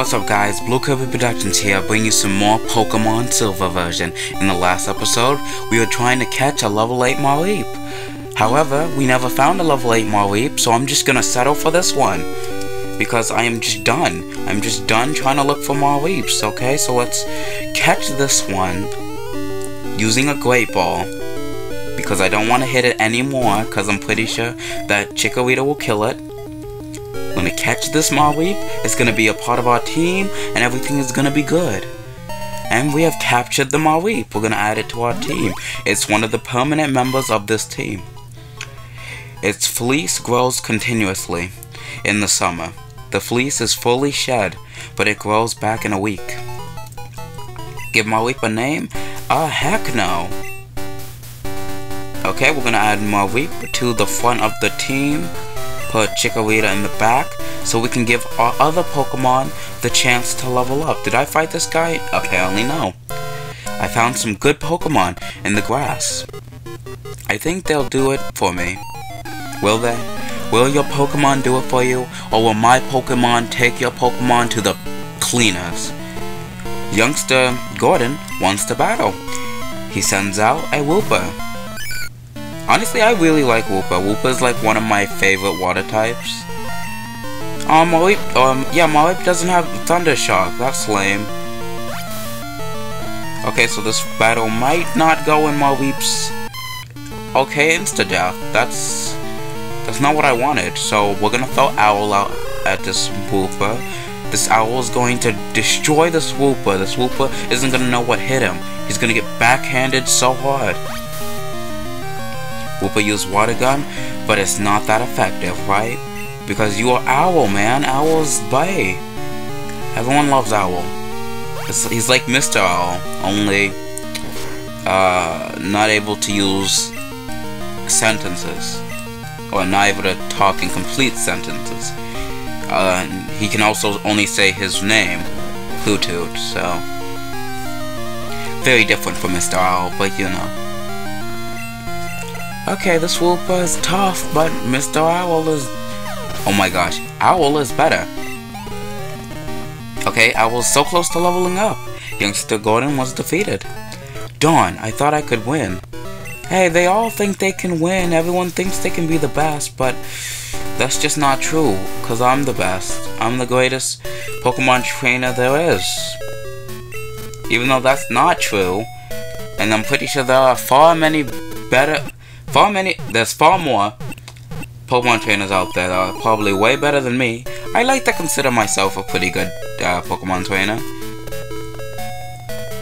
What's up guys, Blue Kirby Productions here, bringing you some more Pokemon Silver version. In the last episode, we were trying to catch a level 8 Mareep. However, we never found a level 8 Mareep, so I'm just gonna settle for this one. Because I am just done. I'm just done trying to look for Mareeps, okay? So let's catch this one using a Great Ball. Because I don't want to hit it anymore, because I'm pretty sure that Chikorita will kill it gonna catch this Mareep, it's gonna be a part of our team, and everything is gonna be good. And we have captured the Mareep, we're gonna add it to our team. It's one of the permanent members of this team. Its fleece grows continuously in the summer. The fleece is fully shed, but it grows back in a week. Give Mareep a name? Ah, heck no. Okay, we're gonna add Mareep to the front of the team put Chikorita in the back so we can give our other Pokemon the chance to level up. Did I fight this guy? Apparently no. I found some good Pokemon in the grass. I think they'll do it for me. Will they? Will your Pokemon do it for you? Or will my Pokemon take your Pokemon to the cleaners? Youngster Gordon wants to battle. He sends out a Wooper. Honestly, I really like Wooper. Wooper is like one of my favorite water types. Um, Mareep, um, yeah, Mareep doesn't have Thunder Shock. That's lame. Okay, so this battle might not go in Mareep's... Okay, insta-death. That's... That's not what I wanted. So, we're gonna throw Owl out at this Wooper. This Owl is going to destroy this Wooper. This Wooper isn't gonna know what hit him. He's gonna get backhanded so hard. Wooper use water gun, but it's not that effective, right? Because you are Owl, man. Owl's bay. Everyone loves Owl. It's, he's like Mr. Owl, only uh, not able to use sentences. Or not able to talk in complete sentences. Uh, he can also only say his name, Hoothoot, so... Very different from Mr. Owl, but you know. Okay, this Wooper is tough, but Mr. Owl is... Oh my gosh, Owl is better. Okay, Owl's so close to leveling up. Youngster Gordon was defeated. Dawn, I thought I could win. Hey, they all think they can win. Everyone thinks they can be the best, but that's just not true, because I'm the best. I'm the greatest Pokemon trainer there is. Even though that's not true, and I'm pretty sure there are far many better Far many, there's far more Pokemon trainers out there that are probably way better than me. I like to consider myself a pretty good uh, Pokemon trainer.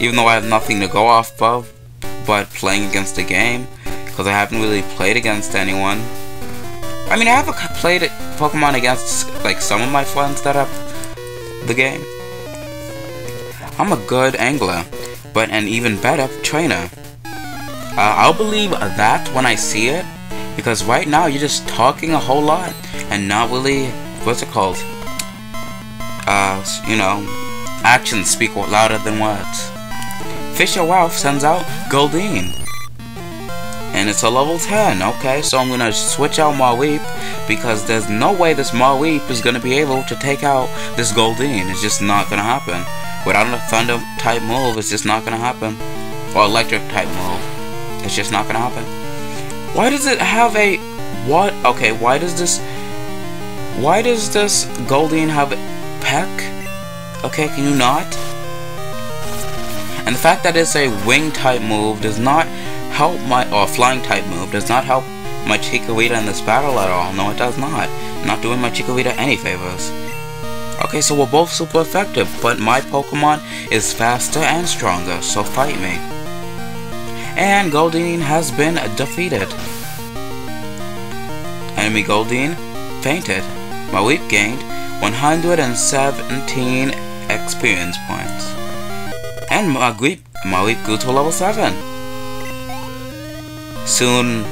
Even though I have nothing to go off of, but playing against the game, because I haven't really played against anyone. I mean, I have played Pokemon against, like, some of my friends that have the game. I'm a good angler, but an even better trainer. Uh, I'll believe that when I see it, because right now you're just talking a whole lot and not really, what's it called? Uh, you know, actions speak louder than words. Fisher Ralph sends out Goldeen. And it's a level 10, okay? So I'm gonna switch out Mareep because there's no way this Mareep is gonna be able to take out this Goldeen. It's just not gonna happen. Without a Thunder type move, it's just not gonna happen. Or Electric type move. It's just not gonna happen. Why does it have a... What? Okay, why does this... Why does this Goldeen have Peck? Okay, can you not? And the fact that it's a wing type move does not help my... Or flying type move does not help my Chikorita in this battle at all. No, it does not. not doing my Chikorita any favors. Okay, so we're both super effective, but my Pokemon is faster and stronger, so fight me and Goldeen has been defeated. Enemy Goldeen fainted. Mareep gained 117 experience points. And Mareep, Mareep grew to level 7. Soon,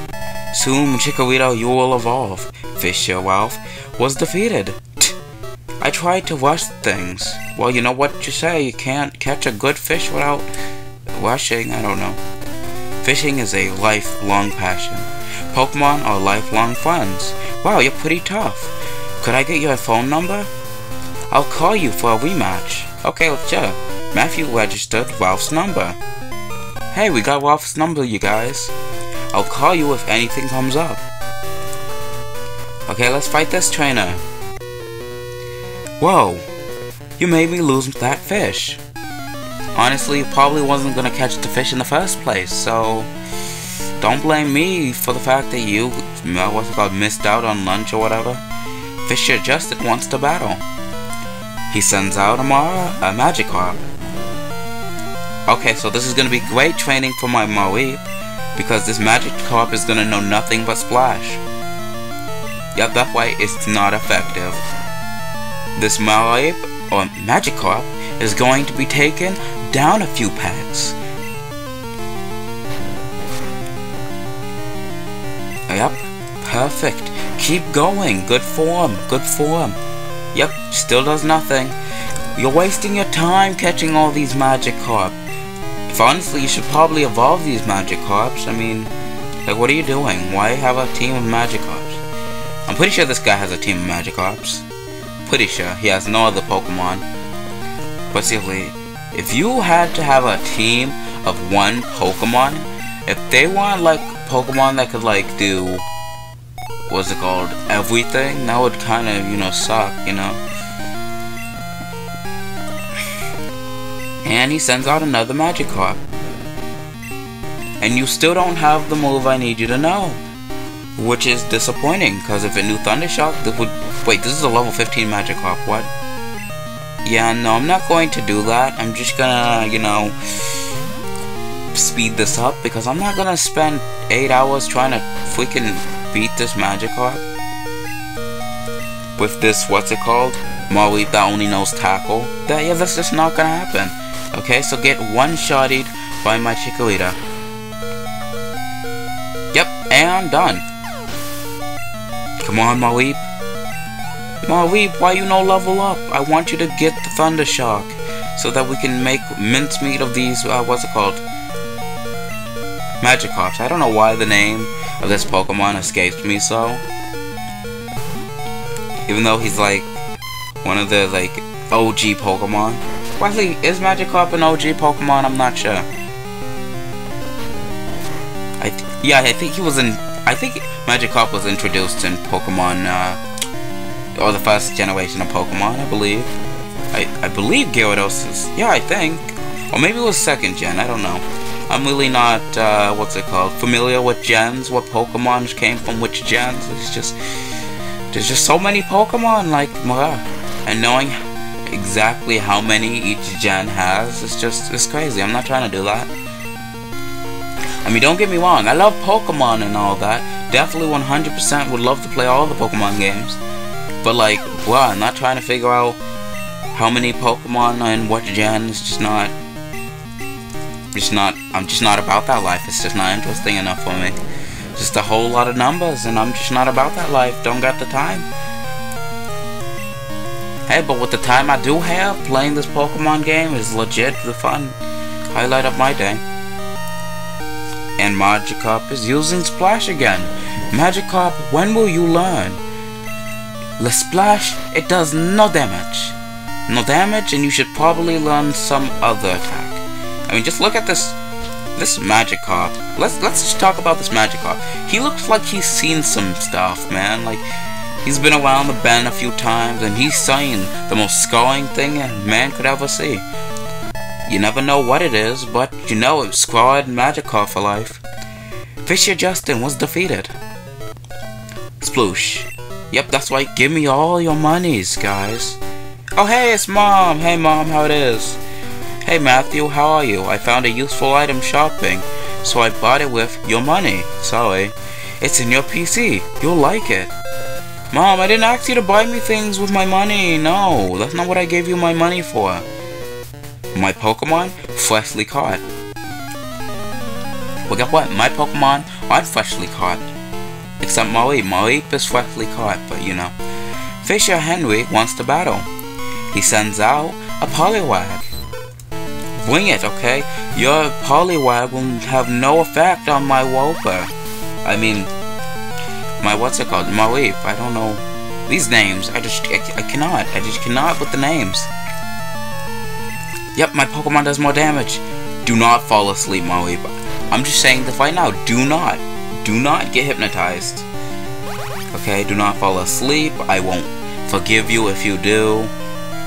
soon Chikorita you will evolve. Fisher Ralph was defeated. I tried to rush things. Well, you know what you say, you can't catch a good fish without rushing, I don't know. Fishing is a lifelong passion. Pokemon are lifelong friends. Wow, you're pretty tough. Could I get your phone number? I'll call you for a rematch. Okay, let's go. Matthew registered Ralph's number. Hey, we got Ralph's number, you guys. I'll call you if anything comes up. Okay, let's fight this trainer. Whoa, you made me lose that fish. Honestly, probably wasn't gonna catch the fish in the first place, so don't blame me for the fact that you, uh, what's it called, missed out on lunch or whatever. Fisher Justin wants to battle. He sends out a, Mar a Magikarp. Okay, so this is gonna be great training for my Mareep, because this Magikarp is gonna know nothing but Splash. Yep, that way it's not effective. This Mareep, or Magikarp, is going to be taken down a few pegs. Yep, perfect. Keep going. Good form, good form. Yep, still does nothing. You're wasting your time catching all these Magikarp. If honestly, you should probably evolve these magic Magikarps. I mean, like, what are you doing? Why have a team of magic Magikarps? I'm pretty sure this guy has a team of magic Magikarps. Pretty sure he has no other Pokemon. But seriously, if you had to have a team of one Pokemon, if they want like Pokemon that could like do what's it called everything, that would kind of you know suck, you know. And he sends out another Magikarp. And you still don't have the move I need you to know. Which is disappointing, because if it knew Thundershock, that would... Wait, this is a level 15 Magikarp, what? Yeah, no, I'm not going to do that. I'm just gonna, you know, speed this up, because I'm not gonna spend 8 hours trying to freaking beat this Magikarp. With this, what's it called? Mareep that only knows Tackle. That, yeah, that's just not gonna happen. Okay, so get one-shotted by my Chikorita. Yep, and done. Come on, Mareep. Mareep, why you no level up? I want you to get the Thunder Shock so that we can make mincemeat of these, uh, what's it called? Magikarps. I don't know why the name of this Pokemon escapes me so. Even though he's like one of the like OG Pokemon. Well, actually, is Magikarp an OG Pokemon? I'm not sure. I yeah, I think he was in. I think Magikarp was introduced in Pokemon, uh, or the first generation of Pokemon, I believe. I I believe Gyarados is. Yeah, I think, or maybe it was second gen. I don't know. I'm really not, uh, what's it called, familiar with gens, what Pokemon came from which gens. It's just, there's just so many Pokemon, like, and knowing exactly how many each gen has. It's just, it's crazy. I'm not trying to do that. I mean, don't get me wrong. I love Pokemon and all that. Definitely 100% would love to play all the Pokemon games. But like, well, I'm not trying to figure out how many Pokemon and what gen. It's just not, just not, I'm just not about that life. It's just not interesting enough for me. Just a whole lot of numbers and I'm just not about that life. Don't got the time. Hey, but with the time I do have, playing this Pokemon game is legit the fun highlight of my day. And Magikarp is using Splash again. Magikarp, when will you learn? The Splash, it does no damage. No damage, and you should probably learn some other attack. I mean, just look at this this Magikarp. Let's let's just talk about this Magikarp. He looks like he's seen some stuff, man. Like He's been around the bend a few times, and he's saying the most scarring thing a man could ever see. You never know what it is, but you know it's squad Magikarp for life. Fisher Justin was defeated. Sploosh. Yep, that's right, give me all your monies, guys. Oh hey, it's Mom! Hey Mom, how it is? Hey Matthew, how are you? I found a useful item shopping, so I bought it with your money. Sorry. It's in your PC. You'll like it. Mom, I didn't ask you to buy me things with my money. No, that's not what I gave you my money for. My Pokemon, freshly caught. Well, guess what? My Pokemon aren't freshly caught. Except Mareep. Mareep is freshly caught, but you know. Fisher Henry wants to battle. He sends out a Poliwag. Bring it, okay? Your Poliwag will have no effect on my Wooper. I mean, my what's it called? Mareep. I don't know. These names, I just, I, I cannot. I just cannot with the names. Yep, my Pokemon does more damage. Do not fall asleep, Maui. I'm just saying this right now. Do not. Do not get hypnotized. Okay, do not fall asleep. I won't forgive you if you do.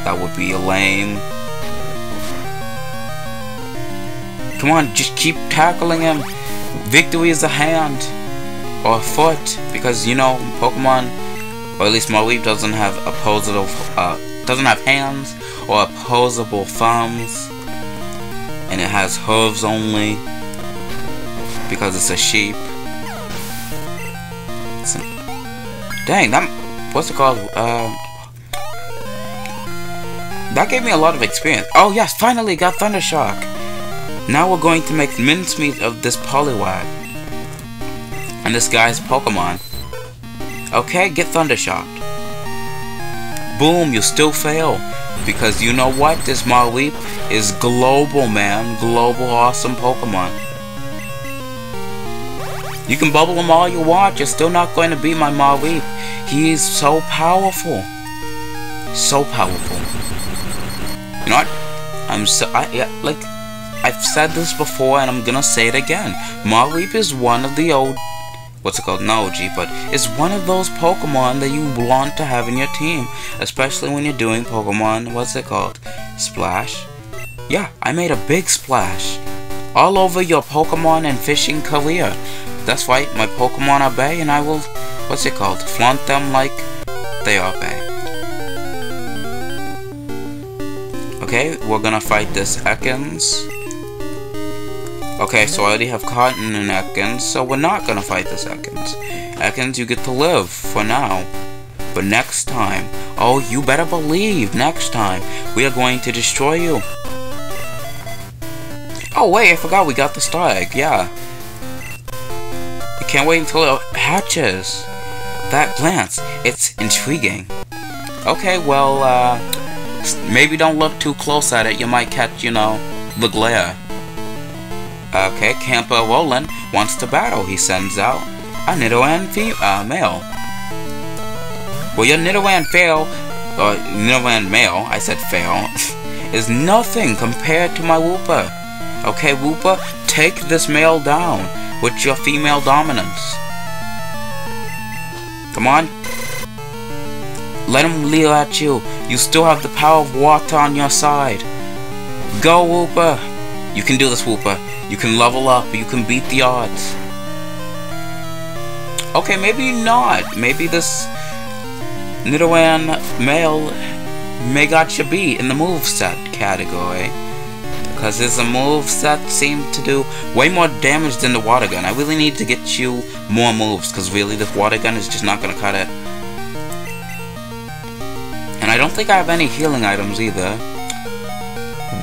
That would be lame. Come on, just keep tackling him. Victory is a hand. Or a foot. Because, you know, Pokemon, or at least Maui doesn't have opposable, uh, doesn't have hands or opposable thumbs. And it has hooves only. Because it's a sheep. Dang, that, what's it called? Uh, that gave me a lot of experience. Oh yes, finally got Thundershock. Now we're going to make mincemeat of this Poliwag. And this guy's Pokemon. Okay, get Thundershocked. Boom, you still fail. Because you know what? This Mareep is global, man. Global awesome Pokemon. You can bubble him all you want, you're still not going to beat my Mareep. He is so powerful. So powerful. You know what? I'm so, I, yeah, like, I've said this before and I'm gonna say it again. Mareep is one of the old, what's it called, no OG, but it's one of those Pokemon that you want to have in your team. Especially when you're doing Pokemon, what's it called, Splash. Yeah, I made a big splash. All over your Pokemon and fishing career. That's why my Pokemon obey and I will, what's it called, flaunt them like they obey. Okay, we're gonna fight this Ekans. Okay, so I already have Cotton and Ekans, so we're not gonna fight this Ekans. Ekans, you get to live, for now. But next time, oh, you better believe, next time, we are going to destroy you. Oh wait, I forgot we got the star egg, yeah. Can't wait until it hatches. That glance, it's intriguing. Okay, well, uh, maybe don't look too close at it, you might catch, you know, the glare. Okay, Camper Roland wants to battle. He sends out a Nidoran uh, male. Well, your Nidoran fail, or Nidoran male, I said fail, is nothing compared to my Wooper. Okay, Wooper, take this male down with your female dominance. Come on. Let him leer at you. You still have the power of water on your side. Go, Wooper. You can do this, Wooper. You can level up. You can beat the odds. Okay, maybe not. Maybe this Nidoran male may got you beat in the move set category. Because his move that seemed to do way more damage than the water gun. I really need to get you more moves. Because really, the water gun is just not going to cut it. And I don't think I have any healing items either.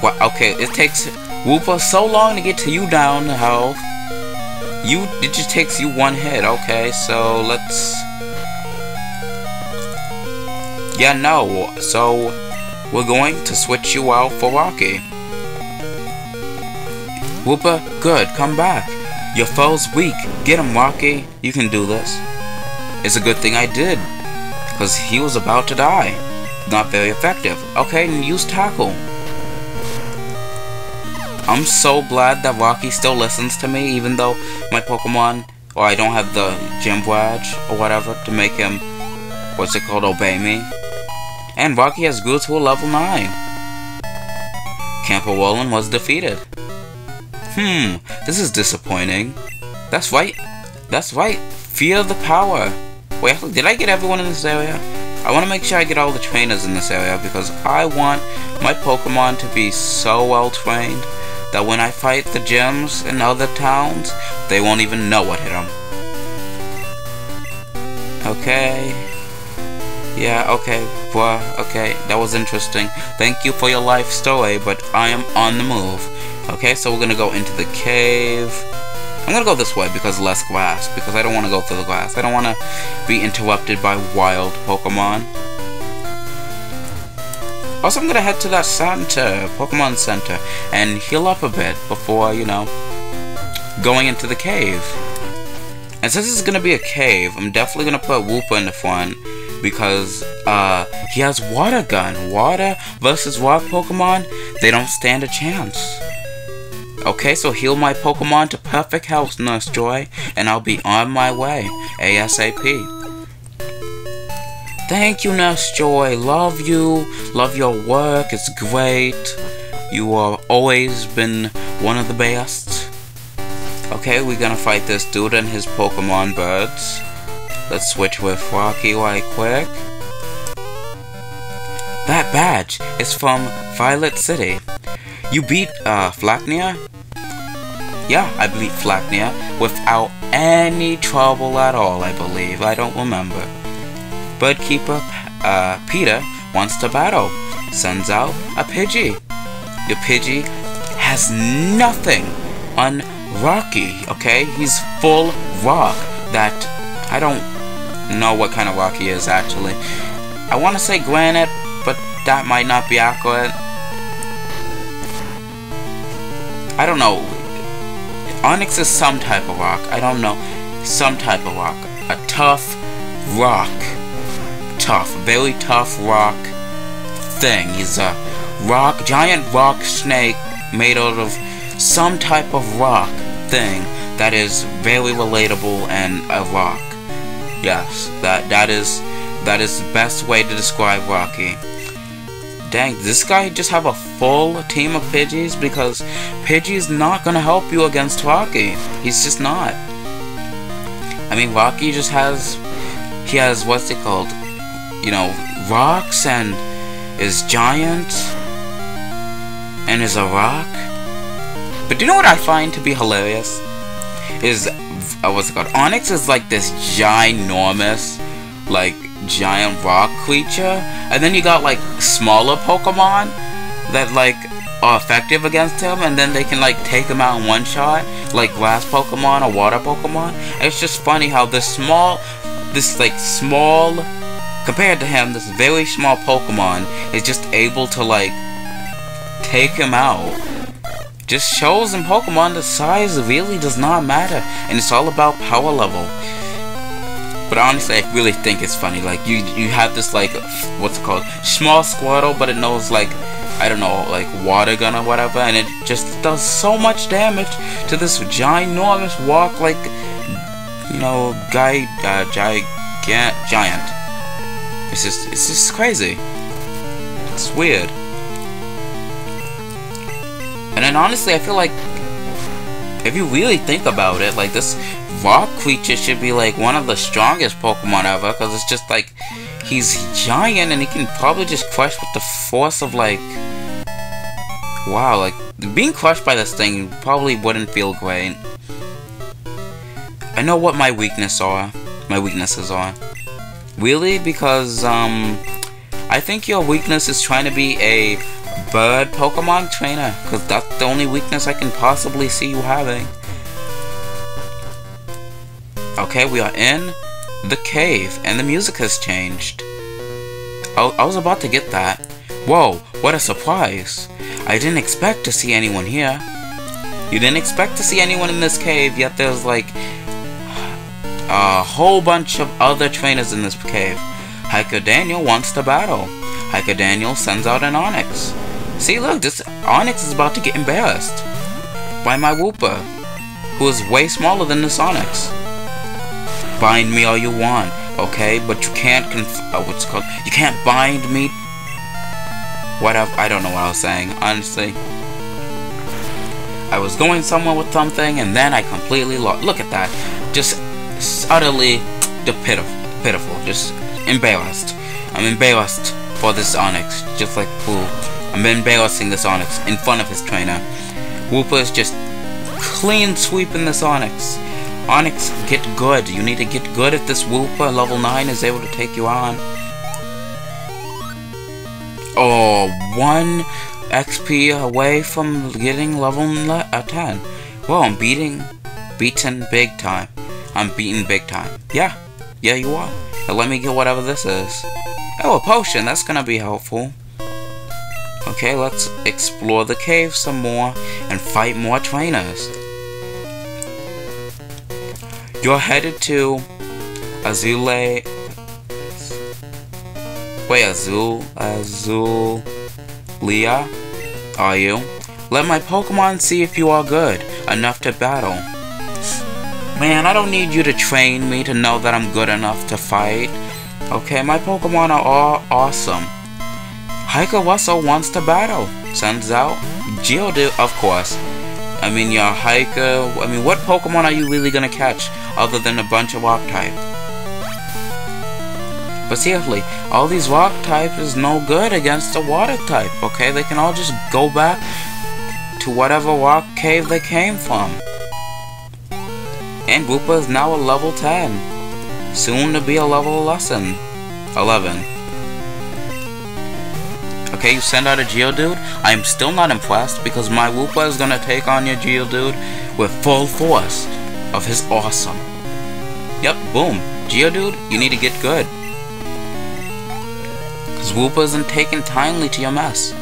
What? Okay, it takes Wooper so long to get to you down health. You, it just takes you one hit. Okay, so let's... Yeah, no. So, we're going to switch you out for Rocky. Wooper, good, come back. Your foe's weak. Get him, Rocky. You can do this. It's a good thing I did. Because he was about to die. Not very effective. Okay, use Tackle. I'm so glad that Rocky still listens to me, even though my Pokemon, or I don't have the Gym Badge, or whatever, to make him, what's it called, obey me. And Rocky has grew to a level 9. Camper Roland was defeated. Hmm, this is disappointing. That's right. That's right. Fear the power. Wait, did I get everyone in this area? I want to make sure I get all the trainers in this area because I want my Pokemon to be so well trained that when I fight the gyms in other towns, they won't even know what hit them. Okay. Yeah, okay. Well, okay. That was interesting. Thank you for your life story, but I am on the move. Okay, so we're gonna go into the cave. I'm gonna go this way because less glass, because I don't want to go through the glass. I don't want to be interrupted by wild Pokemon. Also, I'm gonna head to that center, Pokemon Center, and heal up a bit before, you know, going into the cave. And since this is gonna be a cave, I'm definitely gonna put Wooper in the front, because uh, he has Water Gun. Water versus Rock Pokemon, they don't stand a chance. Okay, so heal my Pokemon to perfect health, Nurse Joy, and I'll be on my way, ASAP. Thank you, Nurse Joy. Love you. Love your work. It's great. You have always been one of the best. Okay, we're gonna fight this dude and his Pokemon birds. Let's switch with Rocky right quick. That badge is from Violet City. You beat uh? Yeah, I beat Falkner without any trouble at all, I believe. I don't remember. Birdkeeper uh, Peter wants to battle. Sends out a Pidgey. The Pidgey has nothing on Rocky, okay? He's full rock. That, I don't know what kind of rock he is, actually. I want to say granite, but that might not be accurate. I don't know. Onix is some type of rock. I don't know. Some type of rock. A tough rock. Tough. Very tough rock thing. He's a rock, giant rock snake made out of some type of rock thing that is very relatable and a rock. Yes, that that is that is the best way to describe Rocky. Dang, this guy just have a full team of Pidgeys because Pidgey's not gonna help you against Rocky. He's just not. I mean, Rocky just has he has what's it called? You know, rocks and is giant and is a rock. But do you know what I find to be hilarious? Is uh, what's it called? Onix is like this ginormous, like giant rock creature, and then you got like smaller Pokemon that like are effective against him, and then they can like take him out in one shot, like grass Pokemon or water Pokemon. It's just funny how this small, this like small, compared to him, this very small Pokemon is just able to like take him out just shows in Pokemon the size really does not matter, and it's all about power level. But honestly, I really think it's funny. Like you, you have this like, what's it called? Small Squirtle, but it knows like, I don't know, like water gun or whatever, and it just does so much damage to this ginormous walk, like, you know, guy, uh, gigant, giant. It's just, it's just crazy. It's weird. And then honestly, I feel like if you really think about it, like this rock creature should be like one of the strongest Pokemon ever, because it's just like he's giant and he can probably just crush with the force of like wow, like being crushed by this thing probably wouldn't feel great. I know what my weaknesses are. My weaknesses are. Really? Because um I think your weakness is trying to be a bird Pokemon trainer, because that's the only weakness I can possibly see you having. Okay, we are in the cave, and the music has changed. I, I was about to get that. Whoa, what a surprise. I didn't expect to see anyone here. You didn't expect to see anyone in this cave, yet there's like a whole bunch of other trainers in this cave. Hiker Daniel wants to battle. Hiker Daniel sends out an Onix. See, look, this Onix is about to get embarrassed by my Wooper, who is way smaller than this Onix. Bind me all you want, okay? But you can't conf- uh, what's called? You can't bind me. Whatever. I don't know what I was saying, honestly. I was going somewhere with something, and then I completely lost. Look at that. Just utterly pitiful, pitiful. Just embarrassed. I'm embarrassed for this Onix. just like fool. I'm embarrassing this Onix in front of his trainer. Wooper is just clean sweeping this Onix. Onix, get good. You need to get good if this Wooper level 9 is able to take you on. Oh, one XP away from getting level uh, 10. Well, I'm beating, beaten big time. I'm beaten big time. Yeah, yeah you are. Now let me get whatever this is. Oh, a potion. That's gonna be helpful. Okay, let's explore the cave some more and fight more trainers. You're headed to Azule Wait, Azul, Azul, Leah, are you? Let my Pokemon see if you are good enough to battle. Man, I don't need you to train me to know that I'm good enough to fight. Okay, my Pokemon are all awesome. Hiker also wants to battle. Sends out Geodude, of course. I mean, your Hiker. I mean, what Pokemon are you really gonna catch other than a bunch of Rock type? But seriously, all these Rock types is no good against the Water type. Okay, they can all just go back to whatever rock cave they came from. And Wooper is now a level 10. Soon to be a level 11. 11. Okay, you send out a Geodude. I am still not impressed because my Wooper is gonna take on your Geodude with full force of his awesome. Yep, boom. Geodude, you need to get good. Cause Wooper isn't taking kindly to your mess.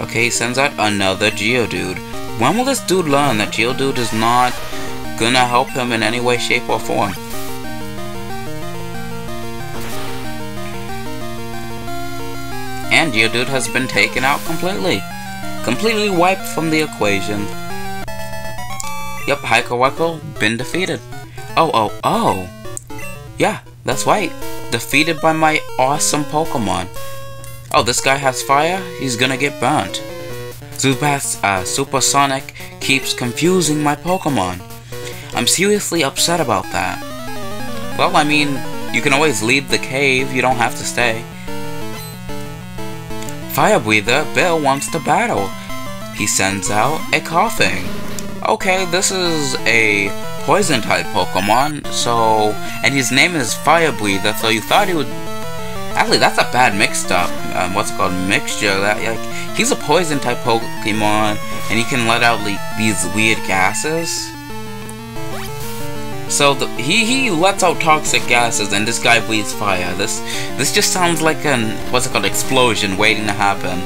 Okay, he sends out another Geodude. When will this dude learn that Geodude is not gonna help him in any way, shape, or form? And Geodude has been taken out completely. Completely wiped from the equation. Yep, Hikaruko been defeated. Oh, oh, oh. Yeah, that's right. Defeated by my awesome Pokemon. Oh, this guy has fire? He's gonna get burnt. Zubat's uh, Supersonic keeps confusing my Pokemon. I'm seriously upset about that. Well, I mean, you can always leave the cave, you don't have to stay. Fire Breather, Bill wants to battle. He sends out a Koffing. Okay, this is a poison type Pokemon, so, and his name is Fire Breather, so you thought he would Actually, that's a bad mixed up. Um, what's called? Mixture. That like he's a poison type Pokemon, and he can let out like, these weird gases. So the, he he lets out toxic gases, and this guy breathes fire. This this just sounds like an what's it called? Explosion waiting to happen.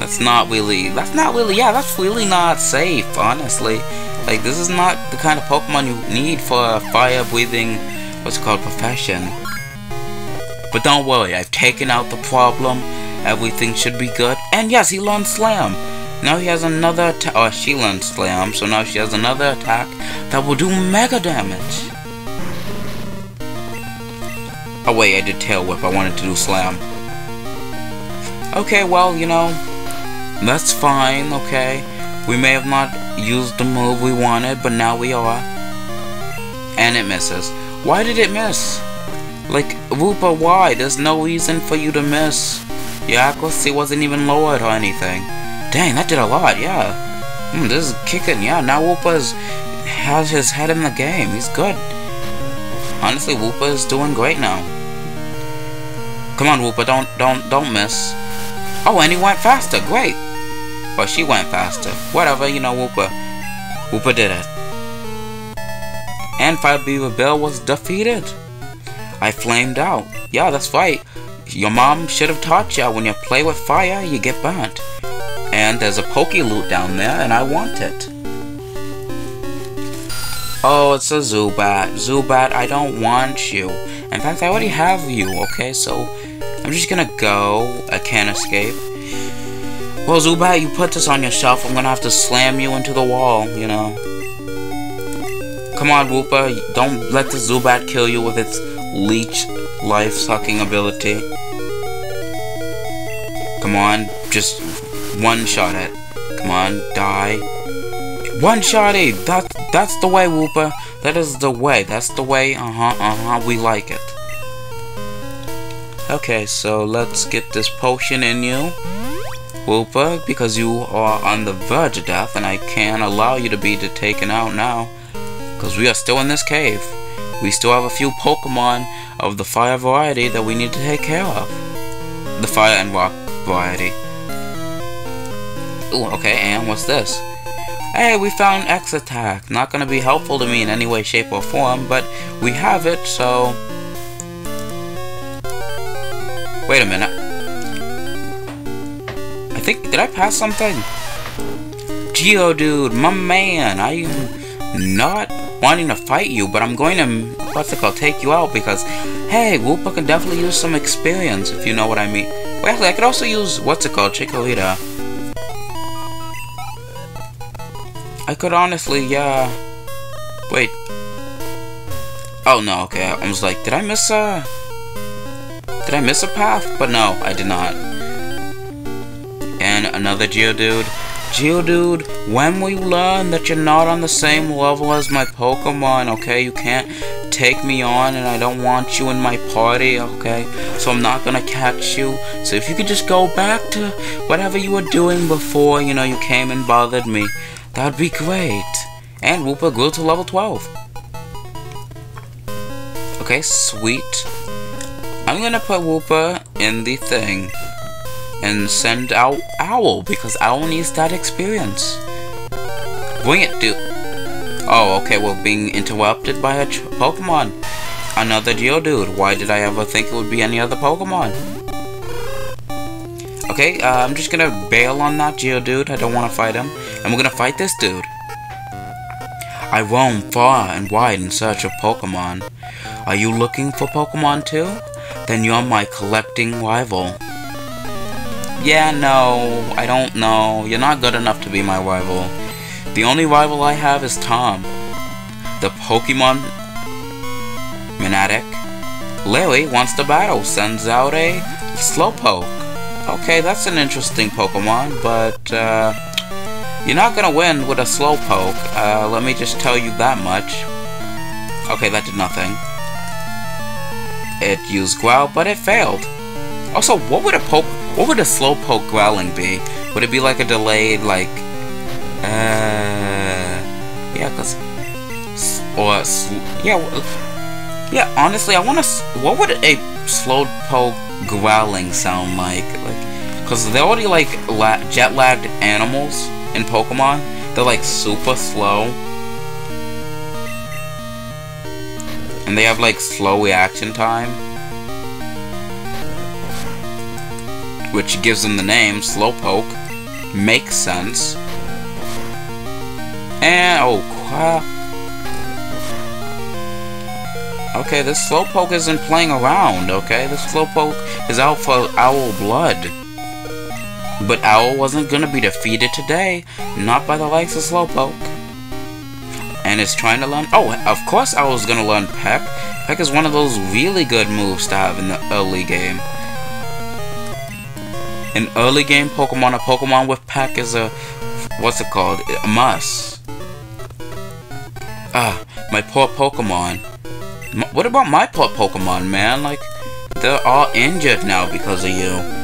That's not really. That's not really. Yeah, that's really not safe. Honestly, like this is not the kind of Pokemon you need for a fire breathing. What's it called? Profession. But don't worry, I've taken out the problem. Everything should be good. And yes, he learned Slam. Now he has another attack. Oh, she learned Slam, so now she has another attack that will do mega damage. Oh wait, I did Tail Whip. I wanted to do Slam. Okay, well, you know, that's fine, okay? We may have not used the move we wanted, but now we are. And it misses. Why did it miss? Like, Wooper, why? There's no reason for you to miss. Your accuracy wasn't even lowered or anything. Dang, that did a lot, yeah. Hmm, this is kicking, yeah. Now Wooper's has his head in the game. He's good. Honestly, Wooper is doing great now. Come on, Wooper, don't, don't, don't miss. Oh, and he went faster. Great. Well, she went faster. Whatever, you know, Wooper. Wooper did it. And Fire Breather Bill was defeated. I flamed out. Yeah, that's right. Your mom should have taught you when you play with fire, you get burnt. And there's a Loot down there, and I want it. Oh, it's a Zubat. Zubat, I don't want you. In fact, I already have you, okay? So, I'm just gonna go. I can't escape. Well, Zubat, you put this on yourself. I'm gonna have to slam you into the wall, you know. Come on, Wooper. Don't let the Zubat kill you with its leech life sucking ability. Come on, just one shot it. Come on, die. One shotty! That, that's the way, Wooper. That is the way. That's the way. Uh-huh, uh-huh. We like it. Okay, so let's get this potion in you. Wooper, because you are on the verge of death, and I can't allow you to be taken out now. Because we are still in this cave we still have a few Pokemon of the fire variety that we need to take care of. The fire and rock variety. Ooh, okay, and what's this? Hey, we found X attack. Not gonna be helpful to me in any way, shape, or form, but we have it, so... Wait a minute. I think, did I pass something? Geodude, my man, I am not wanting to fight you, but I'm going to, what's it called, take you out because, hey, Wooper can definitely use some experience, if you know what I mean. Well, actually, I could also use, what's it called, Chikorita. I could honestly, yeah. Wait. Oh, no, okay. I was like, did I miss a... Did I miss a path? But no, I did not. And another Geodude. Geodude, when we learn that you're not on the same level as my Pokemon, okay? You can't take me on and I don't want you in my party, okay? So I'm not gonna catch you. So if you could just go back to whatever you were doing before, you know, you came and bothered me, that'd be great. And Wooper grew to level 12. Okay, sweet. I'm gonna put Wooper in the thing and send out Owl because Owl needs that experience. Bring it, dude. Oh, okay, we're being interrupted by a Pokemon. Another Geodude. Why did I ever think it would be any other Pokemon? Okay, uh, I'm just gonna bail on that Geodude. I don't want to fight him. And we're gonna fight this dude. I roam far and wide in search of Pokemon. Are you looking for Pokemon too? Then you're my collecting rival. Yeah, no, I don't know. You're not good enough to be my rival. The only rival I have is Tom. The Pokemon Manatic. Larry wants to battle, sends out a Slowpoke. Okay, that's an interesting Pokemon, but uh, you're not gonna win with a Slowpoke. Uh, let me just tell you that much. Okay, that did nothing. It used Growl, but it failed. Also, what would a poke what would a slowpoke growling be? Would it be like a delayed, like, uh, yeah, cause, or, yeah, yeah, honestly, I want to, what would a slowpoke growling sound like? Like, cause they're already, like, jet-lagged animals in Pokemon. They're, like, super slow. And they have, like, slow reaction time. which gives them the name Slowpoke. Makes sense. And, oh crap. Okay, this Slowpoke isn't playing around, okay? This Slowpoke is out for Owl Blood. But Owl wasn't gonna be defeated today, not by the likes of Slowpoke. And is trying to learn- oh, of course Owl's gonna learn Peck. Peck is one of those really good moves to have in the early game. An early game Pokemon, a Pokemon with Peck is a, what's it called, a must. Ah, my poor Pokemon. what about my poor Pokemon, man? Like, they're all injured now because of you.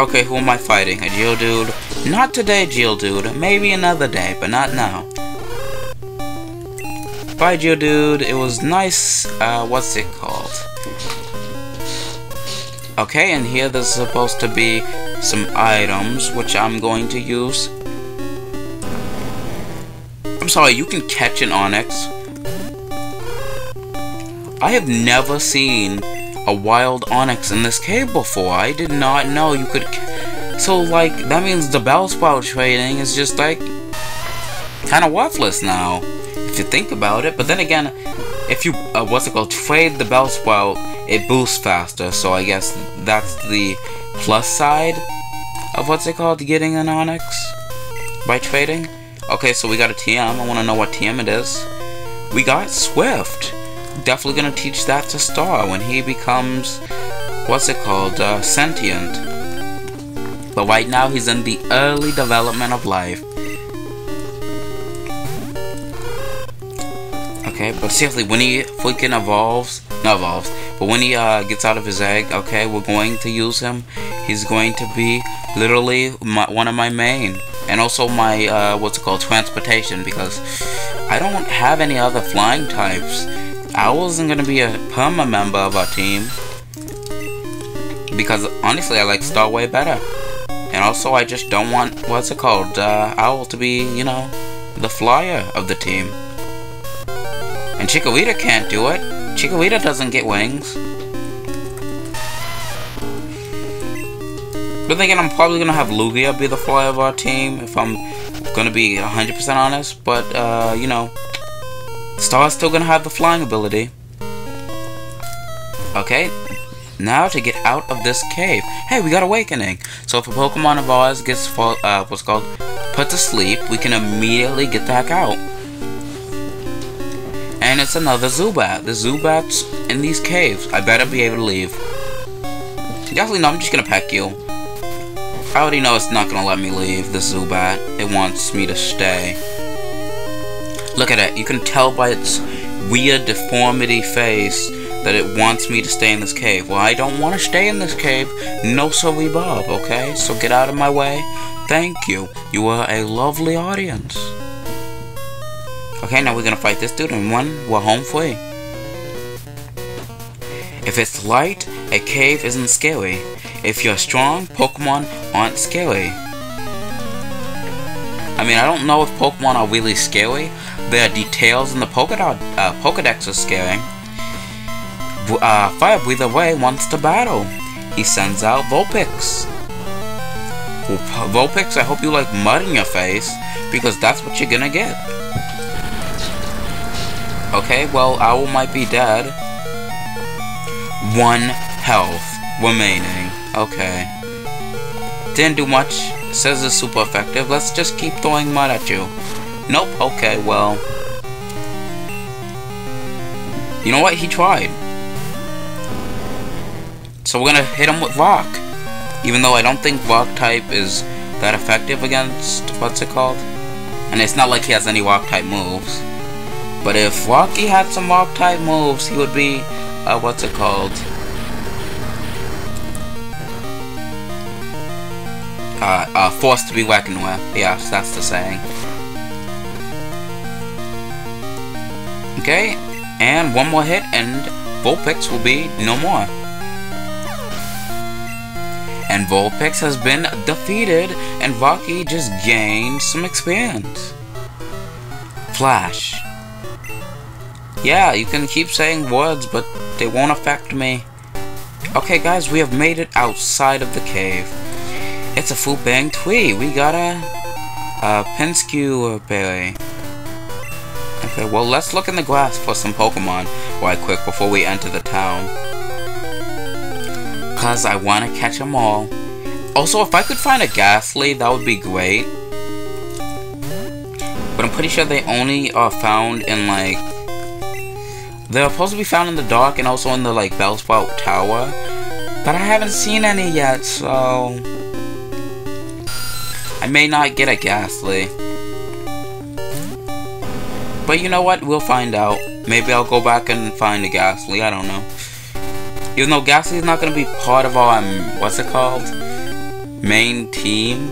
Okay, who am I fighting? A Geodude? Not today, Geodude. Maybe another day, but not now. Bye, Geodude. It was nice, uh, what's it called? Okay, and here there's supposed to be some items, which I'm going to use. I'm sorry, you can catch an Onix. I have never seen a wild Onix in this cave before. I did not know you could... So, like, that means the Bellsprout trading is just, like, kind of worthless now, if you think about it. But then again, if you, uh, what's it called, trade the Bellsprout it boosts faster, so I guess that's the plus side of what's it called, getting an Onix by trading. Okay, so we got a TM. I want to know what TM it is. We got Swift. Definitely gonna teach that to Star when he becomes, what's it called, uh, sentient. But right now he's in the early development of life. Okay, but seriously, when he freaking evolves, not evolves, but when he uh, gets out of his egg, okay, we're going to use him. He's going to be literally my, one of my main. And also my, uh, what's it called, transportation. Because I don't have any other flying types. Owl isn't to be a perma member of our team. Because honestly, I like Star way better. And also, I just don't want, what's it called, uh, Owl to be, you know, the flyer of the team. And Chikorita can't do it. Chikorita doesn't get wings. But again, I'm probably gonna have Lugia be the flyer of our team if I'm gonna be 100% honest, but, uh, you know, Star's still gonna have the flying ability. Okay, now to get out of this cave. Hey, we got Awakening. So if a Pokemon of ours gets, uh, what's called, put to sleep, we can immediately get the heck out. And it's another Zubat. The Zubat's in these caves. I better be able to leave. Definitely no, I'm just gonna peck you. I already know it's not gonna let me leave, the Zubat. It wants me to stay. Look at it. You can tell by its weird deformity face that it wants me to stay in this cave. Well, I don't want to stay in this cave. No sorry, Bob, okay? So get out of my way. Thank you. You are a lovely audience. Okay, now we're gonna fight this dude and one, we're home free. If it's light, a cave isn't scary. If you're strong, Pokemon aren't scary. I mean, I don't know if Pokemon are really scary. Their details in the uh, Pokedex are scary. Uh, Fire Breather Ray wants to battle. He sends out Vulpix. Vulpix, I hope you like mud in your face, because that's what you're gonna get. Okay, well, Owl might be dead. One health remaining. Okay. Didn't do much. Says it's super effective. Let's just keep throwing mud at you. Nope. Okay, well. You know what? He tried. So we're gonna hit him with Rock. Even though I don't think Rock type is that effective against, what's it called? And it's not like he has any Rock type moves. But if Rocky had some Rock type moves, he would be, uh, what's it called? Uh, uh, forced to be reckoned with. Yes, that's the saying. Okay, and one more hit, and Vulpix will be no more. And Vulpix has been defeated, and Rocky just gained some experience. Flash. Yeah, you can keep saying words, but they won't affect me. Okay, guys, we have made it outside of the cave. It's a full bang tree. We got a, a Pinskew berry. Okay, well, let's look in the grass for some Pokemon right quick before we enter the town. Because I want to catch them all. Also, if I could find a Gastly, that would be great. But I'm pretty sure they only are found in, like, they're supposed to be found in the dark and also in the, like, Bellsprout Tower. But I haven't seen any yet, so... I may not get a Gastly. But you know what? We'll find out. Maybe I'll go back and find a Gastly. I don't know. Even though Gastly is not going to be part of our, um, what's it called? Main team.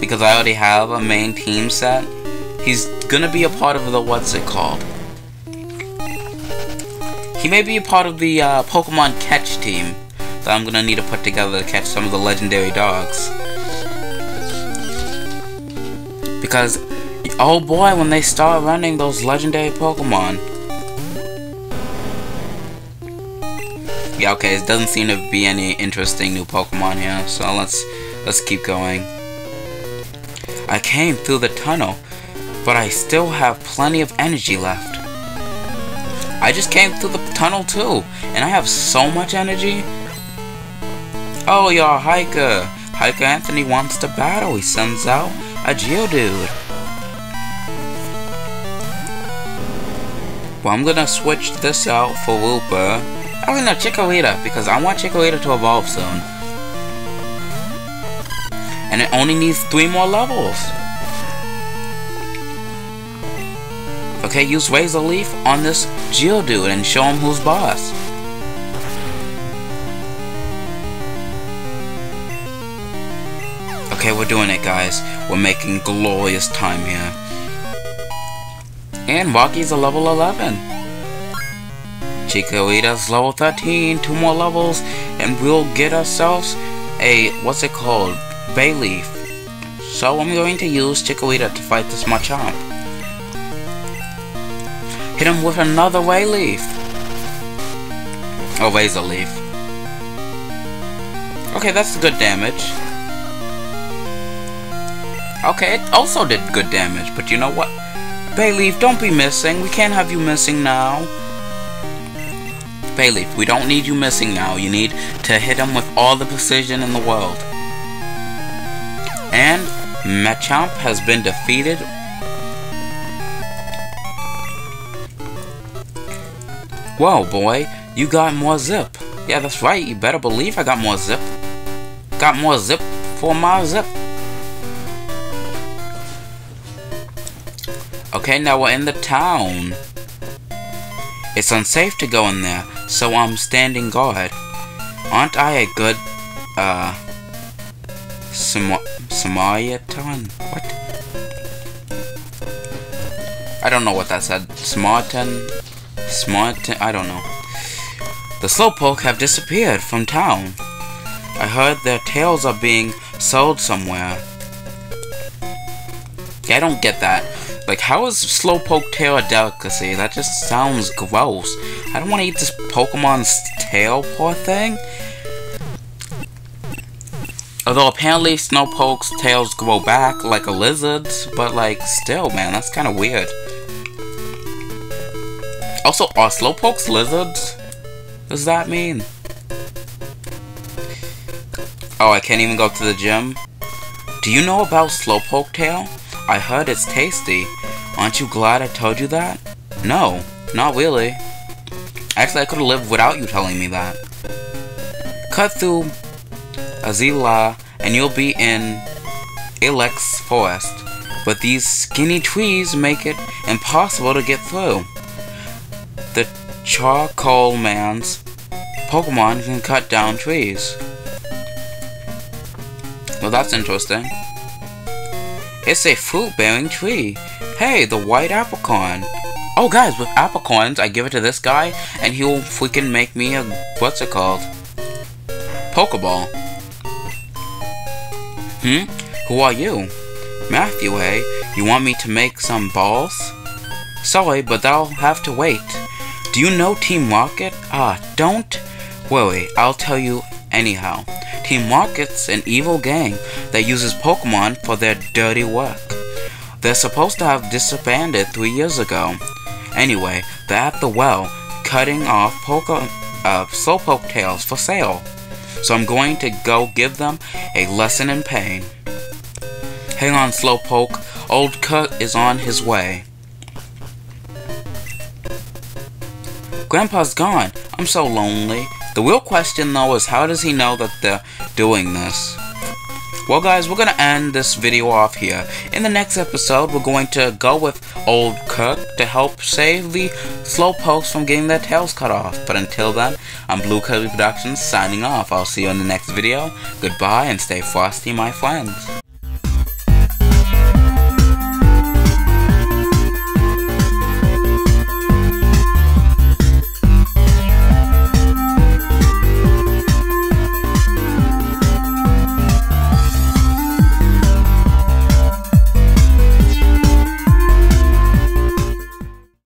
Because I already have a main team set. He's going to be a part of the, what's it called? He may be a part of the uh, Pokemon catch team that I'm gonna need to put together to catch some of the legendary dogs. Because, oh boy, when they start running those legendary Pokemon. Yeah, okay, it doesn't seem to be any interesting new Pokemon here, so let's let's keep going. I came through the tunnel, but I still have plenty of energy left. I just came through the tunnel too, and I have so much energy. Oh, y'all, Hiker. Hiker Anthony wants to battle. He sends out a Geodude. I'm gonna switch this out for Wooper. Actually, no, Chikorita, because I want Chikorita to evolve soon. And it only needs three more levels. Okay, use Razor Leaf on this Geodude and show him who's boss. Okay, we're doing it, guys. We're making glorious time here. And Rocky's a level 11. Chikorita's level 13, two more levels, and we'll get ourselves a, what's it called, Bayleef. So I'm going to use Chikorita to fight this Machamp. Hit him with another Wayleaf. Oh, Razor Leaf. Okay, that's good damage. Okay, it also did good damage, but you know what? Bayleef, don't be missing. We can't have you missing now. Bayleef, we don't need you missing now. You need to hit him with all the precision in the world. And Machamp has been defeated. Whoa, boy, you got more zip. Yeah, that's right. You better believe I got more zip. Got more zip for my zip. Okay, now we're in the town. It's unsafe to go in there, so I'm standing guard. Aren't I a good, uh, Sam Samaritan? What? I don't know what that said. Smartan? Smartan? I don't know. The Slowpoke have disappeared from town. I heard their tails are being sold somewhere. Yeah, I don't get that. Like, how is Slowpoke tail a delicacy? That just sounds gross. I don't want to eat this Pokemon's tail, poor thing. Although apparently Slowpoke's tails grow back like a lizard's, but like, still, man, that's kind of weird. Also, are Slowpokes lizards? Does that mean? Oh, I can't even go to the gym? Do you know about Slowpoke tail? I heard it's tasty. Aren't you glad I told you that? No, not really. Actually, I could have lived without you telling me that. Cut through Azalea and you'll be in Ilex Forest. But these skinny trees make it impossible to get through. The Charcoal Man's Pokemon can cut down trees. Well, that's interesting. It's a fruit-bearing tree. Hey, the white apricorn. Oh, guys, with apricorns, I give it to this guy, and he'll freaking make me a, what's it called? Pokeball. Hmm? Who are you? Matthew, hey? You want me to make some balls? Sorry, but that'll have to wait. Do you know Team Rocket? Ah, don't worry, I'll tell you anyhow. Team Rocket's an evil gang that uses Pokemon for their dirty work. They're supposed to have disbanded three years ago. Anyway, they're at the well, cutting off Poke uh, Slowpoke tails for sale. So I'm going to go give them a lesson in pain. Hang on, Slowpoke. Old Kurt is on his way. Grandpa's gone. I'm so lonely. The real question, though, is how does he know that they're doing this? Well, guys, we're going to end this video off here. In the next episode, we're going to go with Old Kurt to help save the Slowpokes from getting their tails cut off. But until then, I'm Blue Kirby Productions signing off. I'll see you in the next video. Goodbye and stay frosty, my friends.